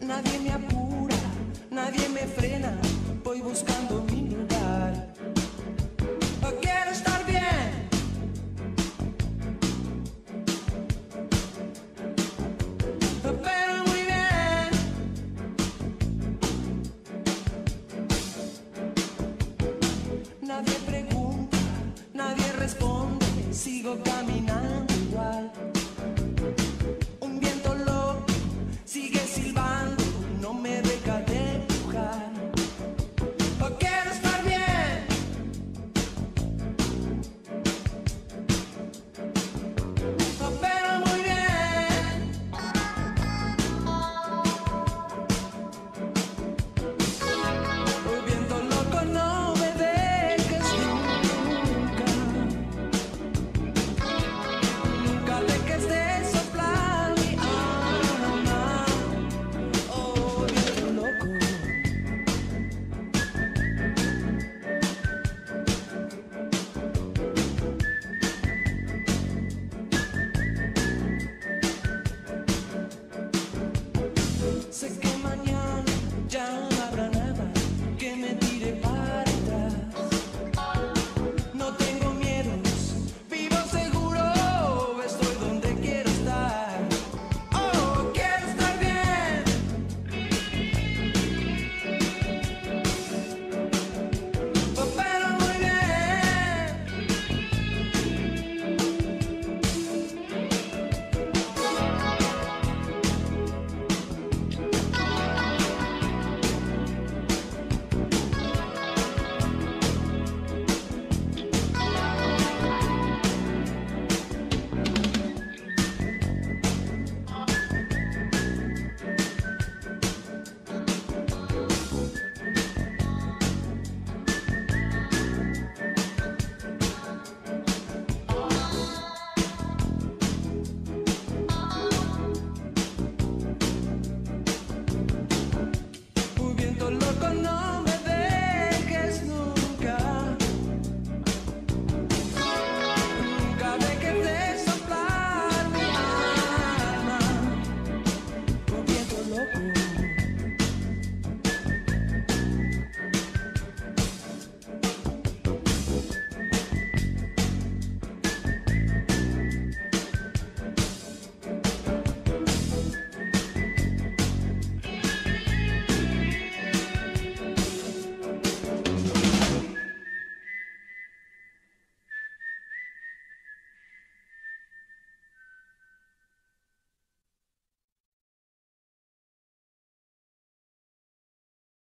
Nadie me apura, nadie me frena, voy buscando mi lugar. Quiero estar bien. Pero muy bien. Nadie pregunta, nadie responde, sigo caminando. Sé que mañana.